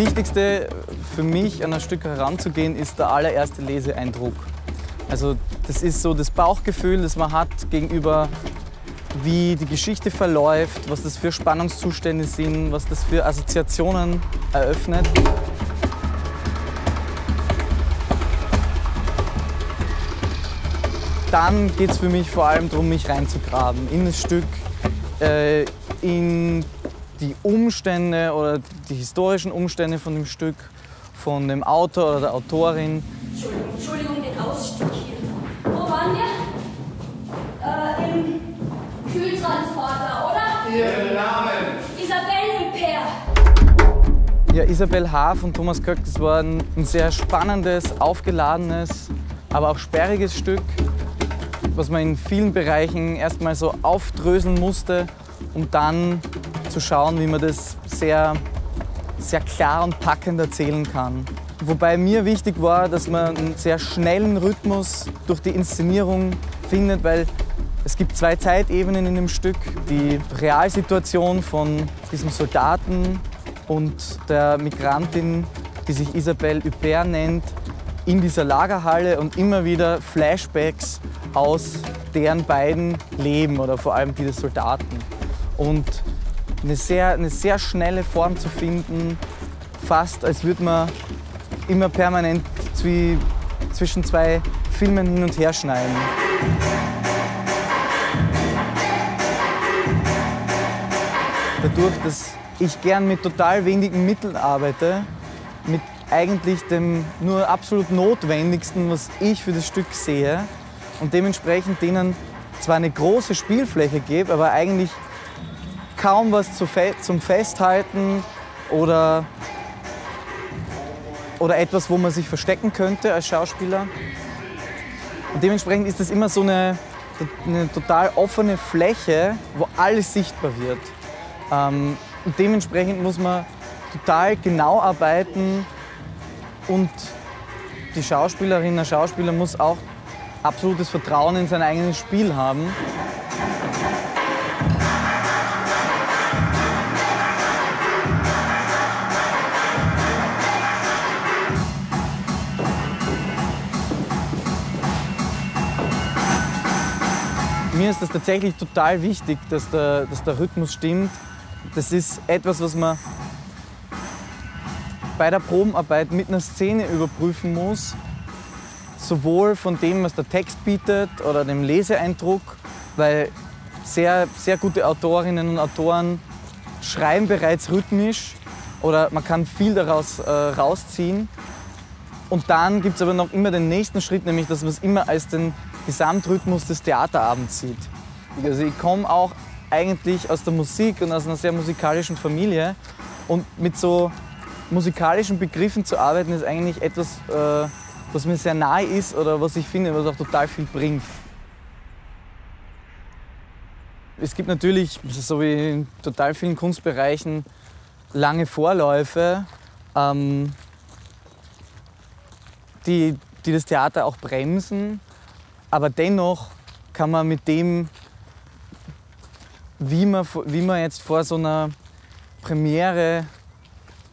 Wichtigste für mich, an ein Stück heranzugehen, ist der allererste Leseeindruck. Also das ist so das Bauchgefühl, das man hat gegenüber, wie die Geschichte verläuft, was das für Spannungszustände sind, was das für Assoziationen eröffnet. Dann geht es für mich vor allem darum, mich reinzugraben in das Stück, äh, in die Umstände oder die historischen Umstände von dem Stück, von dem Autor oder der Autorin. Entschuldigung, Entschuldigung, den Ausstieg hier. Wo waren wir? Äh, Im Kühltransporter, oder? Ihren Namen! Isabelle Huppert. Ja, Isabel H. von Thomas Köck, das war ein, ein sehr spannendes, aufgeladenes, aber auch sperriges Stück, was man in vielen Bereichen erstmal so aufdröseln musste, um dann zu schauen, wie man das sehr, sehr klar und packend erzählen kann. Wobei mir wichtig war, dass man einen sehr schnellen Rhythmus durch die Inszenierung findet, weil es gibt zwei Zeitebenen in dem Stück. Die Realsituation von diesem Soldaten und der Migrantin, die sich Isabelle Huppert nennt, in dieser Lagerhalle und immer wieder Flashbacks aus deren beiden Leben oder vor allem die des Soldaten. Und eine sehr, eine sehr schnelle Form zu finden, fast als würde man immer permanent zwi zwischen zwei Filmen hin und her schneiden. Dadurch, dass ich gern mit total wenigen Mitteln arbeite, mit eigentlich dem nur absolut Notwendigsten, was ich für das Stück sehe und dementsprechend denen zwar eine große Spielfläche gebe, aber eigentlich kaum was zu fe zum Festhalten oder, oder etwas, wo man sich verstecken könnte als Schauspieler. Und dementsprechend ist das immer so eine, eine total offene Fläche, wo alles sichtbar wird. Ähm, und dementsprechend muss man total genau arbeiten und die Schauspielerin, der Schauspieler muss auch absolutes Vertrauen in sein eigenes Spiel haben. Mir ist das tatsächlich total wichtig, dass der, dass der Rhythmus stimmt. Das ist etwas, was man bei der Probenarbeit mit einer Szene überprüfen muss. Sowohl von dem, was der Text bietet oder dem Leseeindruck, weil sehr, sehr gute Autorinnen und Autoren schreiben bereits rhythmisch oder man kann viel daraus äh, rausziehen. Und dann gibt es aber noch immer den nächsten Schritt, nämlich dass man es immer als den Gesamtrhythmus des Theaterabends sieht. Also ich komme auch eigentlich aus der Musik und aus einer sehr musikalischen Familie und mit so musikalischen Begriffen zu arbeiten ist eigentlich etwas, äh, was mir sehr nahe ist oder was ich finde, was auch total viel bringt. Es gibt natürlich, so wie in total vielen Kunstbereichen, lange Vorläufe, ähm, die, die das Theater auch bremsen. Aber dennoch kann man mit dem, wie man, wie man jetzt vor so einer Premiere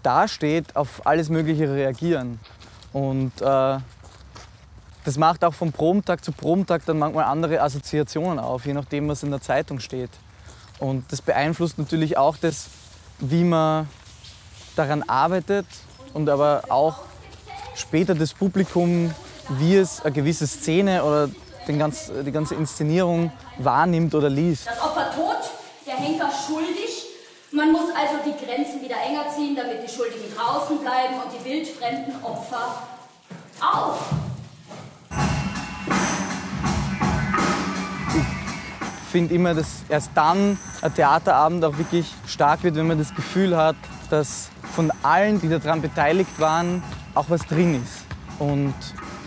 dasteht, auf alles Mögliche reagieren. Und äh, das macht auch von Probentag zu Probentag dann manchmal andere Assoziationen auf, je nachdem, was in der Zeitung steht. Und das beeinflusst natürlich auch das, wie man daran arbeitet und aber auch später das Publikum, wie es eine gewisse Szene oder den ganz, die ganze Inszenierung wahrnimmt oder liest. Das Opfer tot, der Henker schuldig. Man muss also die Grenzen wieder enger ziehen, damit die Schuldigen draußen bleiben und die wildfremden Opfer auf. Ich finde immer, dass erst dann ein Theaterabend auch wirklich stark wird, wenn man das Gefühl hat, dass von allen, die daran beteiligt waren, auch was drin ist. Und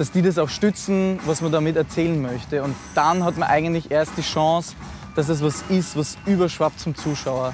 dass die das auch stützen, was man damit erzählen möchte. Und dann hat man eigentlich erst die Chance, dass es was ist, was überschwappt zum Zuschauer.